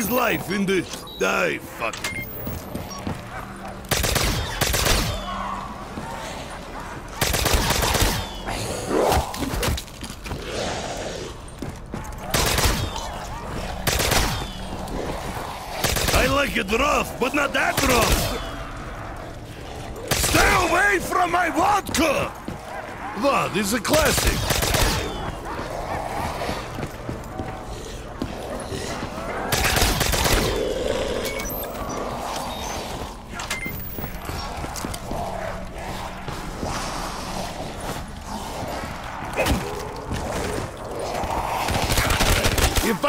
is life in the... Die, fuck. I like it rough, but not that rough. Stay away from my vodka! What is a classic?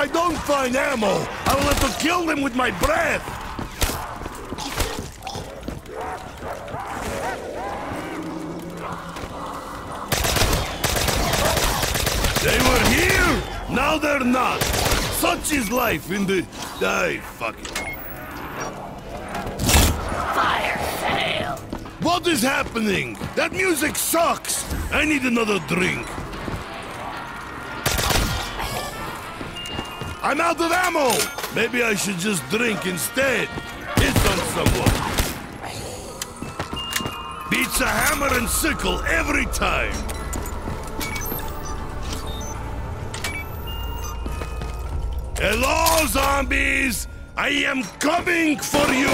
I don't find ammo, I will have to kill them with my breath! They were here, now they're not. Such is life in the... Die, fuck it. Fire sale! What is happening? That music sucks! I need another drink. I'm out of ammo! Maybe I should just drink instead. Hit on someone. Beats a hammer and sickle every time. Hello, zombies! I am coming for you!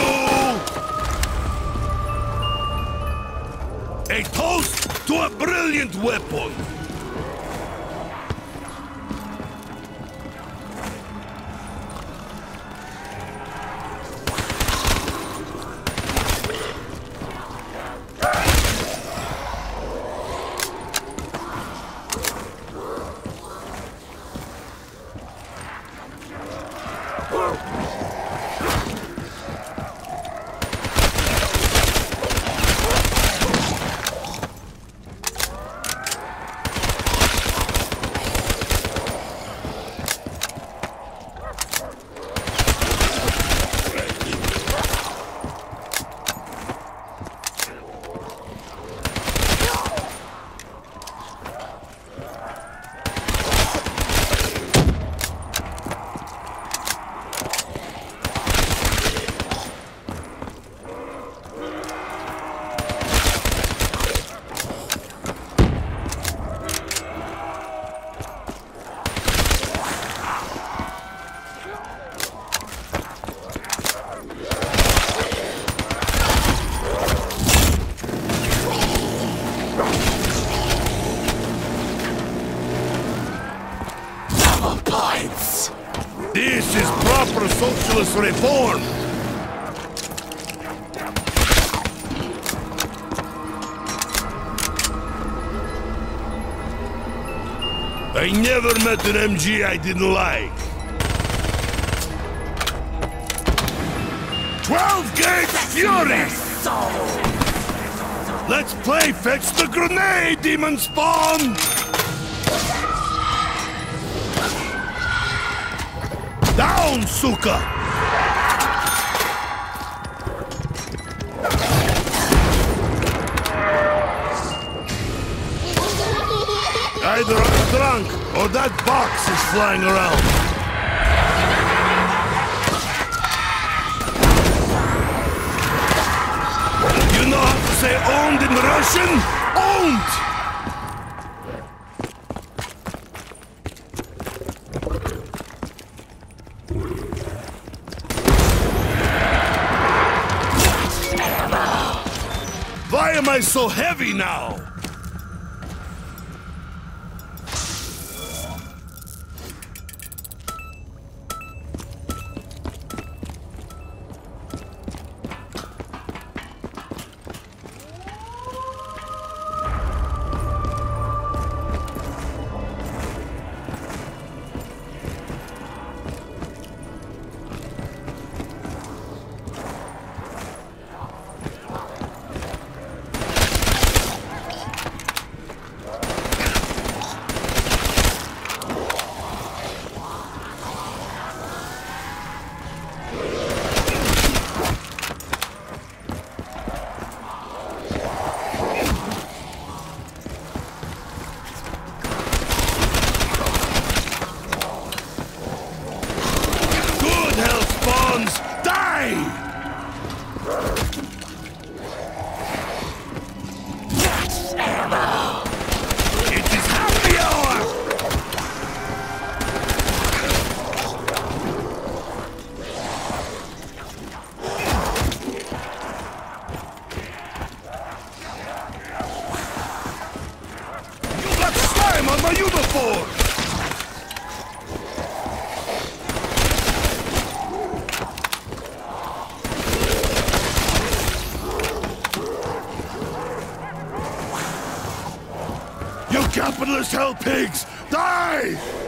A toast to a brilliant weapon! Double points! This is proper reform! I never met an MG I didn't like. 12 gauge fury! Let's play fetch the grenade, demon spawn! Down, suka! Either I'm drunk or that box is flying around. You know how to say owned in Russian? Owned! Why am I so heavy now? You capitalist hell pigs! Die!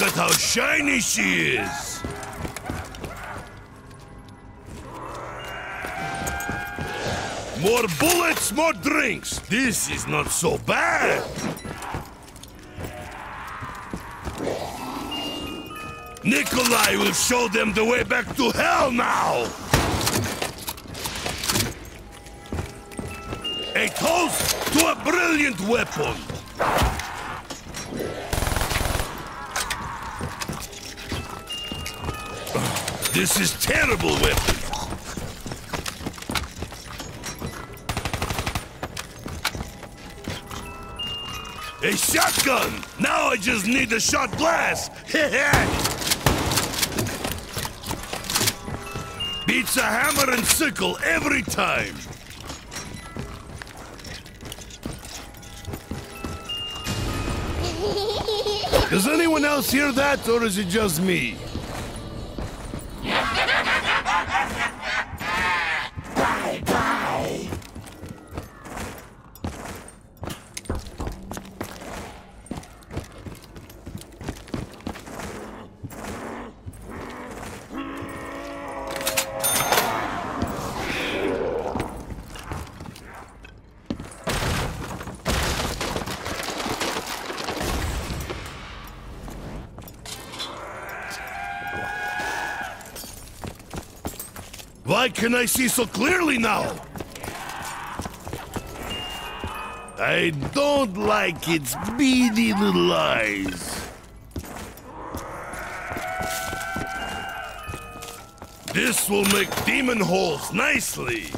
Look at how shiny she is! More bullets, more drinks! This is not so bad! Nikolai will show them the way back to hell now! A toast to a brilliant weapon! This is terrible weapon. A shotgun! Now I just need a shot glass! Beats a hammer and sickle every time! Does anyone else hear that, or is it just me? Why can I see so clearly now? I don't like its beady little eyes. This will make demon holes nicely.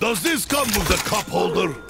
Does this come with the cup holder?